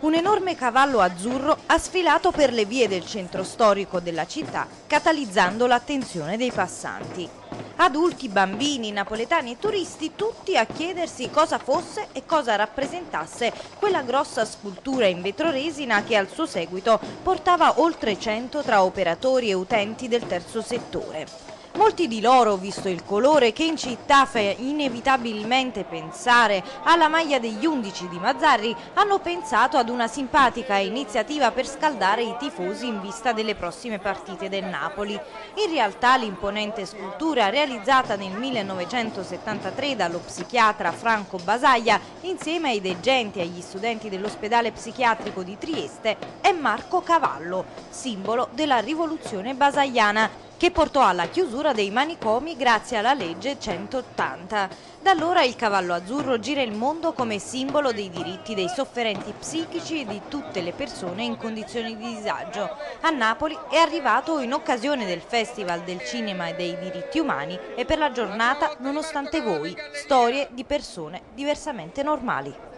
un enorme cavallo azzurro ha sfilato per le vie del centro storico della città, catalizzando l'attenzione dei passanti. Adulti, bambini, napoletani e turisti, tutti a chiedersi cosa fosse e cosa rappresentasse quella grossa scultura in vetroresina che al suo seguito portava oltre 100 tra operatori e utenti del terzo settore. Molti di loro, visto il colore che in città fa inevitabilmente pensare alla maglia degli undici di Mazzarri, hanno pensato ad una simpatica iniziativa per scaldare i tifosi in vista delle prossime partite del Napoli. In realtà l'imponente scultura realizzata nel 1973 dallo psichiatra Franco Basaglia insieme ai degenti e agli studenti dell'ospedale psichiatrico di Trieste è Marco Cavallo, simbolo della rivoluzione basagliana che portò alla chiusura dei manicomi grazie alla legge 180. Da allora il cavallo azzurro gira il mondo come simbolo dei diritti dei sofferenti psichici e di tutte le persone in condizioni di disagio. A Napoli è arrivato in occasione del Festival del Cinema e dei Diritti Umani e per la giornata Nonostante Voi, storie di persone diversamente normali.